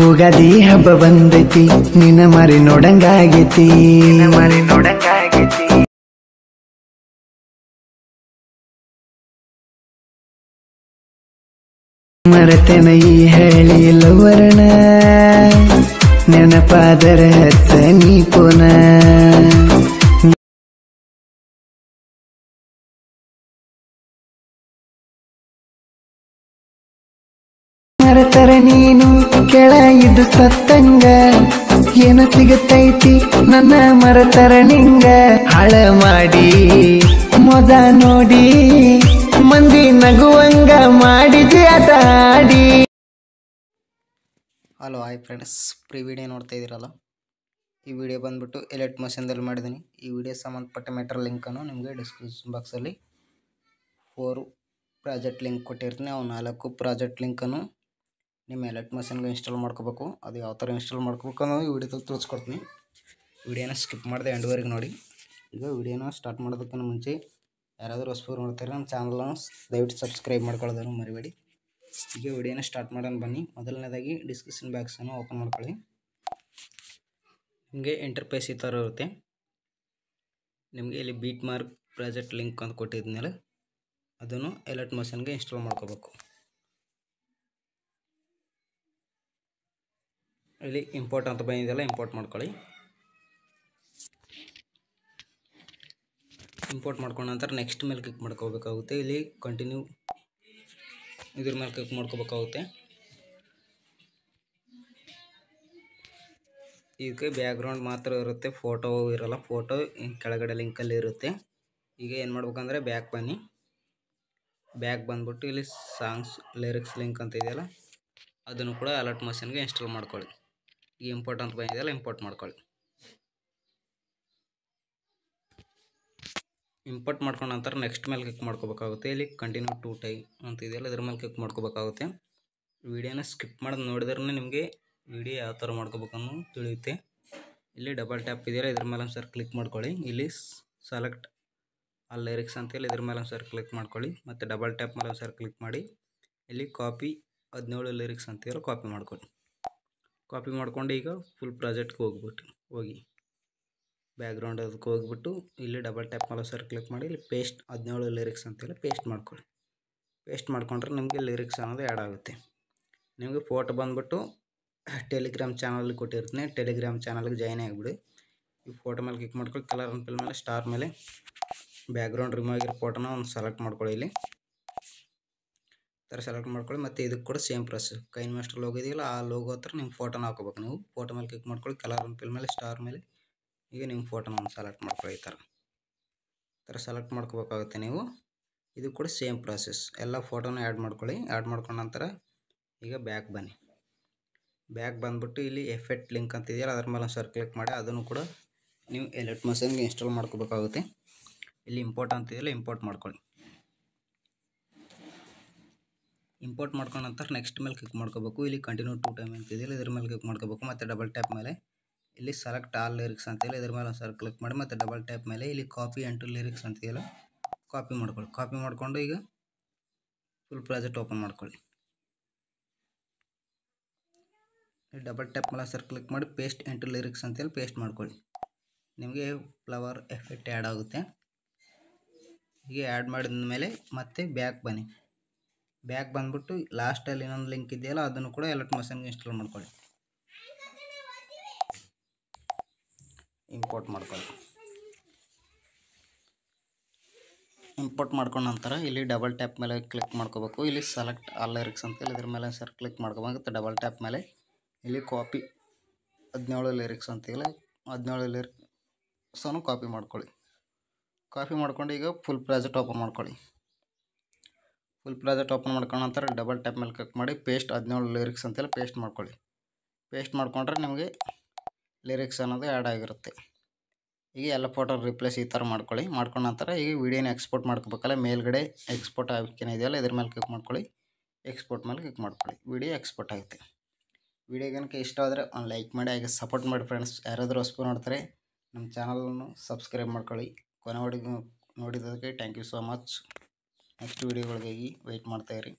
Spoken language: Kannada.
ಉಗಾದಿ ಹಬ್ಬ ಬಂದೈತಿ ನಿನ್ನ ಮರಿ ನೋಡಂಗಾಗೈತಿ. ಮರಿ ನೋಡಂಗಾಗೈತಿ. ಮರತನ ಈ ಹೇಳಿ ಲವರ್ಣ ನೆನಪಾದರ ಹತ್ತ ನೀ ಪುನ. ಮರತರ ನೀನು ಕೆಳ ಇದು ಸತ್ತಂಗ. ಏನ ಸಿಗತೈತಿ ನನ್ನ ಮರೆತರ ನಿಂಗ. ಹಳ ಮಾಡಿ ಮೊದ ನೋಡಿ, ಮಂದಿ ನಗುವಂಗ ಮಾಡಿದ್ಯ ಆಟ ಆಡಿ. ಹಲೋ ಹಾಯ್ ಫ್ರೆಂಡ್ಸ್ ಪ್ರೀ ವಿಡಿಯೋ ನೋಡ್ತಾ ಇದ್ದೀರಲ್ಲ? ಈ ವಿಡಿಯೋ ಬಂದ್ಬಿಟ್ಟು ಎಲೆಕ್ಟ್ ಮಷಿನ್ದಲ್ಲಿ ಮಾಡಿದ್ದೀನಿ. ಈ ವಿಡಿಯೋ ಸಂಬಂಧಪಟ್ಟ ಮೆಟರ್ ಲಿಂಕನ್ನು ನಿಮಗೆ ಡಿಸ್ಕ್ರಿಪ್ಷನ್ ಬಾಕ್ಸಲ್ಲಿ ಫೋರ್ ಪ್ರಾಜೆಕ್ಟ್ ಲಿಂಕ್ ಕೊಟ್ಟಿರ್ತೀನಿ. ಅವು ನಾಲ್ಕು ಪ್ರಾಜೆಕ್ಟ್ ಲಿಂಕನ್ನು ನಿಮ್ಮ ಎಲೆಕ್ಟ್ ಮಷಿನ್ಗೆ ಇನ್ಸ್ಟಾಲ್ ಮಾಡ್ಕೋಬೇಕು. ಅದು ಯಾವ ಥರ ಇನ್ಸ್ಟಾಲ್ ಮಾಡ್ಕೋಬೇಕು ಅನ್ನೋದು ಈ ವಿಡಿಯೋದಲ್ಲಿ ತೋರಿಸ್ಕೊಡ್ತೀನಿ. ವಿಡಿಯೋನ ಸ್ಕಿಪ್ ಮಾಡಿದೆ ಎಂಡ್ವರೆಗೆ ನೋಡಿ. ಈಗ ವಿಡಿಯೋನ ಸ್ಟಾರ್ಟ್ ಮಾಡೋದಕ್ಕಿಂತ ಮುಂಚೆ ಯಾರಾದರೂ ಹೊಸಬರು ನೋಡ್ತಾರೆ ನಮ್ಮ ಚಾನಲನ್ನು ದಯವಿಟ್ಟು ಸಬ್ಸ್ಕ್ರೈಬ್ ಮಾಡ್ಕೊಳ್ಳೋದನ್ನು ಮರಿಬೇಡಿ. ಈಗ ವಿಡಿಯೋನ ಸ್ಟಾರ್ಟ್ ಮಾಡೋಣ ಬನ್ನಿ. ಮೊದಲನೇದಾಗಿ ಡಿಸ್ಕ್ರಿಪ್ಷನ್ ಬಾಕ್ಸನ್ನು ಓಪನ್ ಮಾಡ್ಕೊಳ್ಳಿ. ನಿಮಗೆ ಇಂಟರ್ಫೇಸ್ ಈ ಥರ ಇರುತ್ತೆ. ನಿಮಗೆ ಇಲ್ಲಿ ಬೀಟ್ ಮಾರ್ಕ್, ಪ್ರಾಜೆಕ್ಟ್ ಲಿಂಕ್ ಅಂತ ಕೊಟ್ಟಿದ್ಮೇಲೆ ಅದನ್ನು ಎಲರ್ಟ್ ಮಷನ್ಗೆ ಇನ್ಸ್ಟಾಲ್ ಮಾಡ್ಕೋಬೇಕು. ಇಲ್ಲಿ ಇಂಪೋರ್ಟ್ ಅಂತ ಬಂದಿದೆಯಲ್ಲ ಇಂಪೋರ್ಟ್ ಮಾಡ್ಕೊಳ್ಳಿ. ಇಂಪೋರ್ಟ್ ಮಾಡ್ಕೊಂಡ ನಂತರ ನೆಕ್ಸ್ಟ್ ಮೇಲೆ ಕ್ಲಿಕ್ ಮಾಡ್ಕೋಬೇಕಾಗುತ್ತೆ. ಇಲ್ಲಿ ಕಂಟಿನ್ಯೂ ಇದ್ರ ಮೇಲೆ ಕ್ಲಿಕ್ ಮಾಡ್ಕೋಬೇಕಾಗುತ್ತೆ. ಇದಕ್ಕೆ ಬ್ಯಾಕ್ಗ್ರೌಂಡ್ ಮಾತ್ರ ಇರುತ್ತೆ ಫೋಟೋ ಇರಲ್ಲ ಫೋಟೋ ಕೆಳಗಡೆ ಲಿಂಕಲ್ಲಿ ಇರುತ್ತೆ. ಈಗ ಏನು ಮಾಡ್ಬೇಕಂದ್ರೆ ಬ್ಯಾಕ್ ಬನ್ನಿ. ಬ್ಯಾಕ್ ಬಂದ್ಬಿಟ್ಟು ಇಲ್ಲಿ ಸಾಂಗ್ಸ್ ಲಿರಿಕ್ಸ್ ಲಿಂಕ್ ಅಂತ ಇದೆಯಲ್ಲ, ಅದನ್ನು ಕೂಡ ಅಲರ್ಟ್ ಮಷನ್ಗೆ ಇನ್ಸ್ಟಾಲ್ ಮಾಡ್ಕೊಳ್ಳಿ. ಈಗ ಇಂಪೋರ್ಟ್ ಅಂತ ಬಂದಿದೆಯಲ್ಲ ಇಂಪೋರ್ಟ್ ಮಾಡ್ಕೊಳ್ಳಿ. ಇಂಪೋರ್ಟ್ ಮಾಡ್ಕೊಂಡ ನಂತರ ನೆಕ್ಸ್ಟ್ ಮೇಲೆ ಕ್ಲಿಕ್ ಮಾಡ್ಕೋಬೇಕಾಗುತ್ತೆ. ಇಲ್ಲಿ ಕಂಟಿನ್ಯೂ ಟು ಟೈ ಅಂತ ಇದೆಯಲ್ಲ ಇದ್ರ ಮೇಲೆ ಕ್ಲಿಕ್ ಮಾಡ್ಕೋಬೇಕಾಗುತ್ತೆ. ವಿಡಿಯೋನ ಸ್ಕಿಪ್ ಮಾಡೋದು ನೋಡಿದ್ರೆ ನಿಮಗೆ ವಿಡಿಯೋ ಯಾವ ಥರ ಮಾಡ್ಕೋಬೇಕನ್ನು ತಿಳಿಯುತ್ತೆ. ಇಲ್ಲಿ ಡಬಲ್ ಟ್ಯಾಪ್ ಇದೆಯಲ್ಲ, ಇದ್ರ ಮೇಲೆ ಒಂದು ಸರ್ ಕ್ಲಿಕ್ ಮಾಡ್ಕೊಳ್ಳಿ. ಇಲ್ಲಿ ಸೆಲೆಕ್ಟ್ ಆ ಲಿರಿಕ್ಸ್ ಅಂತೇಳಿ ಇದ್ರ ಮೇಲೆ ಒಂದು ಸರ್ ಕ್ಲಿಕ್ ಮಾಡ್ಕೊಳ್ಳಿ. ಮತ್ತು ಡಬಲ್ ಟ್ಯಾಪ್ ಮೇಲೆ ಒಂದು ಸರ್ ಕ್ಲಿಕ್ ಮಾಡಿ. ಇಲ್ಲಿ ಕಾಪಿ ಹದಿನೇಳು ಲಿರಿಕ್ಸ್ ಅಂತೇಳಿ ಕಾಪಿ ಮಾಡ್ಕೊಳ್ಳಿ. ಕಾಪಿ ಮಾಡ್ಕೊಂಡು ಈಗ ಫುಲ್ ಪ್ರಾಜೆಕ್ಟ್ಗೆ ಹೋಗ್ಬಿಟ್ಟು, ಹೋಗಿ ಬ್ಯಾಕ್ಗ್ರೌಂಡ್ ಅದಕ್ಕೆ ಹೋಗ್ಬಿಟ್ಟು ಇಲ್ಲಿ ಡಬಲ್ ಟ್ಯಾಪ್ ಮೇಲೆ ಸರ್ ಕ್ಲಿಕ್ ಮಾಡಿ ಇಲ್ಲಿ ಪೇಸ್ಟ್ ಹದಿನೇಳು ಲಿರಿಕ್ಸ್ ಅಂತೆಲ್ಲ ಪೇಸ್ಟ್ ಮಾಡ್ಕೊಳ್ಳಿ. ಪೇಸ್ಟ್ ಮಾಡ್ಕೊಂಡ್ರೆ ನಿಮಗೆ ಲಿರಿಕ್ಸ್ ಅನ್ನೋದು ಆ್ಯಡ್ ಆಗುತ್ತೆ. ನಿಮಗೆ ಫೋಟೋ ಬಂದುಬಿಟ್ಟು ಟೆಲಿಗ್ರಾಮ್ ಚಾನಲ್ ಕೊಟ್ಟಿರ್ತೀನಿ. ಟೆಲಿಗ್ರಾಮ್ ಚಾನಲ್ಗೆ ಜಾಯ್ನ್ ಆಗಿಬಿಡಿ. ಈ ಫೋಟೋ ಮೇಲೆ ಕ್ಲಿಕ್ ಮಾಡ್ಕೊಳ್ಳಿ ಕಲರ್ ಅನ್ಪಿಲ್ ಮೇಲೆ ಸ್ಟಾರ್ ಮೇಲೆ ಬ್ಯಾಕ್ಗ್ರೌಂಡ್ ರಿಮೂವ್ ಆಗಿರೋ ಫೋಟೋನ ಒಂದು ಸೆಲೆಕ್ಟ್ ಮಾಡ್ಕೊಳ್ಳಿ ಇಲ್ಲಿ. ಥರ ಸೆಲೆಕ್ಟ್ ಮಾಡ್ಕೊಳ್ಳಿ, ಮತ್ತು ಇದಕ್ಕೆ ಕೂಡ same process KineMaster logo ಇದೆಯಲ್ಲ, ಆ ಲೋಗೋ ಹತ್ರ ನಿಮ್ಮ ಫೋಟೋನ ಹಾಕೋಬೇಕು ನೀವು. ಫೋಟೋ ಮೇಲೆ ಕ್ಲಿಕ್ ಮಾಡ್ಕೊಳ್ಳಿ ಕಲರ್ ಪಿಲ್ ಮೇಲೆ ಸ್ಟಾರ್ ಮೇಲೆ, ಈಗ ನಿಮ್ಮ ಫೋಟೋನ ಒಂದು ಸೆಲೆಕ್ಟ್ ಮಾಡ್ಕೊಳ್ಳಿ ಈ ಥರ. ಥರ ಸೆಲೆಕ್ಟ್ ಮಾಡ್ಕೋಬೇಕಾಗುತ್ತೆ ನೀವು. ಇದು ಕೂಡ ಸೇಮ್ ಪ್ರಾಸೆಸ್ ಎಲ್ಲ ಫೋಟೋನ ಆ್ಯಡ್ ಮಾಡ್ಕೊಳ್ಳಿ. ಆ್ಯಡ್ ಮಾಡ್ಕೊಂಡ ನಂತರ ಈಗ ಬ್ಯಾಕ್ ಬನ್ನಿ. ಬ್ಯಾಕ್ ಬಂದುಬಿಟ್ಟು ಇಲ್ಲಿ ಎಫೆಕ್ಟ್ ಲಿಂಕ್ ಅಂತ ಇದೆಯಲ್ಲ, ಅದ್ರ ಮೇಲೆ ಸರ್ ಕ್ಲಿಕ್ ಮಾಡಿ, ಅದನ್ನು ಕೂಡ ನೀವು ಎಲೆಕ್ಟ್ ಮಷನ್ಗೆ ಇನ್ಸ್ಟಾಲ್ ಮಾಡ್ಕೋಬೇಕಾಗುತ್ತೆ. ಇಲ್ಲಿ ಇಂಪೋರ್ಟ್ ಅಂತ ಇದೆಯಲ್ಲ ಇಂಪೋರ್ಟ್ ಮಾಡ್ಕೊಳ್ಳಿ. ಇಂಪೋರ್ಟ್ ಮಾಡ್ಕೊಂಡ ನಂತರ ನೆಕ್ಸ್ಟ್ ಮೇಲೆ ಕ್ಲಿಕ್ ಮಾಡ್ಕೋಬೇಕು. ಇಲ್ಲಿ ಕಂಟಿನ್ಯೂ ಟು ಟೈಮ್ ಅಂತ ಇದೆಯಲ್ಲ ಇದ್ರ ಮೇಲೆ ಕ್ಲಿಕ್ ಮಾಡ್ಕೋಬೇಕು. ಮತ್ತು ಡಬಲ್ ಟ್ಯಾಪ್ ಮೇಲೆ ಇಲ್ಲಿ ಸೆಲೆಕ್ಟ್ ಆಲ್ ಲಿರಿಕ್ಸ್ ಅಂತೇಳಿ ಇದ್ರ ಮೇಲೆ ಸರ್ ಕ್ಲಿಕ್ ಮಾಡಿ ಮತ್ತು ಡಬಲ್ ಟ್ಯಾಪ್ ಮೇಲೆ ಇಲ್ಲಿ ಕಾಪಿ ಆ್ಯಂಡ್ ಟು ಲಿರಿಕ್ಸ್ ಅಂತಿದೆಯಲ್ಲ ಕಾಪಿ ಮಾಡ್ಕೊಳ್ಳಿ. ಕಾಪಿ ಮಾಡಿಕೊಂಡು ಈಗ ಫುಲ್ ಪ್ರಾಜೆಕ್ಟ್ ಓಪನ್ ಮಾಡ್ಕೊಳ್ಳಿ. ಡಬಲ್ ಟ್ಯಾಪ್ ಮೇಲೆ ಸರ್ ಕ್ಲಿಕ್ ಮಾಡಿ ಪೇಸ್ಟ್ ಎಂಟು ಲಿರಿಕ್ಸ್ ಅಂತೇಳಿ ಪೇಸ್ಟ್ ಮಾಡ್ಕೊಳ್ಳಿ. ನಿಮಗೆ ಫ್ಲವರ್ ಎಫೆಕ್ಟ್ ಆ್ಯಡ್ ಆಗುತ್ತೆ. ಹೀಗೆ ಆ್ಯಡ್ ಮಾಡಿದ ಮೇಲೆ ಮತ್ತೆ ಬ್ಯಾಕ್ ಬನ್ನಿ. ಬ್ಯಾಕ್ ಬಂದ್ಬಿಟ್ಟು ಲಾಸ್ಟಲ್ಲಿ ಇನ್ನೊಂದು ಲಿಂಕ್ ಇದೆಯಲ್ಲ, ಅದನ್ನು ಕೂಡ ಎಲೆಕ್ಟ್ ಮಷನ್ಗೆ ಇನ್ಸ್ಟಾಲ್ ಮಾಡ್ಕೊಳ್ಳಿ. ಇಂಪೋರ್ಟ್ ಮಾಡ್ಕೊಳ್ಳಿ. ಇಂಪೋರ್ಟ್ ಮಾಡ್ಕೊಂಡ ನಂತರ ಇಲ್ಲಿ ಡಬಲ್ ಟ್ಯಾಪ್ ಮೇಲೆ ಕ್ಲಿಕ್ ಮಾಡ್ಕೋಬೇಕು. ಇಲ್ಲಿ ಸೆಲೆಕ್ಟ್ ಆಲ್ ಲಿರಿಕ್ಸ್ ಅಂತೇಳಿ ಇದ್ರ ಮೇಲೆ ಸರ್ ಕ್ಲಿಕ್ ಮಾಡ್ಕೋಬೇಕು ಡಬಲ್ ಟ್ಯಾಪ್ ಮೇಲೆ ಇಲ್ಲಿ ಕಾಪಿ ಹದಿನೇಳು ಲಿರಿಕ್ಸ್ ಅಂತೇಳಿ ಹದಿನೇಳು ಲಿರಿಕ್ಸನ್ನು ಕಾಪಿ ಮಾಡ್ಕೊಳ್ಳಿ. ಕಾಪಿ ಮಾಡ್ಕೊಂಡು ಈಗ ಫುಲ್ ಪ್ರಾಜೆಕ್ಟ್ ಓಪನ್ ಮಾಡ್ಕೊಳ್ಳಿ. ಫುಲ್ ಪ್ರಾಜೆಕ್ಟ್ ಓಪನ್ ಮಾಡ್ಕೊಂಡ ನಂತರ ಡಬಲ್ ಟ್ಯಾಪ್ ಮೇಲೆ ಕ್ಲಿಕ್ ಮಾಡಿ ಪೇಸ್ಟ್ ಹದಿನೇಳು ಲಿರಿಕ್ಸ್ ಅಂತೇಳಿ ಪೇಸ್ಟ್ ಮಾಡ್ಕೊಳ್ಳಿ. ಪೇಸ್ಟ್ ಮಾಡ್ಕೊಂಡ್ರೆ ನಿಮಗೆ ಲಿರಿಕ್ಸ್ ಅನ್ನೋದು ಆ್ಯಡ್ ಆಗಿರುತ್ತೆ. ಈಗ ಎಲ್ಲ ಫೋಟೋ ರಿಪ್ಲೇಸ್ ಈ ಥರ ಮಾಡ್ಕೊಳ್ಳಿ. ಮಾಡ್ಕೊಂಡ ನಂತರ ಈಗ ವಿಡಿಯೋನ ಎಕ್ಸ್ಪೋರ್ಟ್ ಮಾಡ್ಕೋಬೇಕಲ್ಲ, ಮೇಲ್ಗಡೆ ಎಕ್ಸ್ಪೋರ್ಟ್ ಆಪ್ಷನ್ ಇದೆಯಲ್ಲ, ಇದ್ರ ಮೇಲೆ ಕ್ಲಿಕ್ ಮಾಡ್ಕೊಳ್ಳಿ. ಎಕ್ಸ್ಪೋರ್ಟ್ ಮೇಲೆ ಕ್ಲಿಕ್ ಮಾಡ್ಕೊಳ್ಳಿ. ವಿಡಿಯೋ ಎಕ್ಸ್ಪೋರ್ಟ್ ಆಗುತ್ತೆ ವಿಡಿಯೋ ಏನಕ್ಕೆ ಇಷ್ಟ ಆದರೆ ಒಂದು ಲೈಕ್ ಮಾಡಿ, ಹಾಗೆ ಸಪೋರ್ಟ್ ಮಾಡಿ ಫ್ರೆಂಡ್ಸ್ ಯಾರಾದರೂ ಹೊಸಬು ನೋಡ್ತಾರೆ, ನಮ್ಮ ಚಾನಲನ್ನು ಸಬ್ಸ್ಕ್ರೈಬ್ ಮಾಡ್ಕೊಳ್ಳಿ. ಕೊನೆವರೆಗೂ ನೋಡಿದ್ದಕ್ಕೆ thank you so much next ವೀಡಿಯೋಗಳಿಗಾಗಿ wait ಮಾಡ್ತಾಯಿರಿ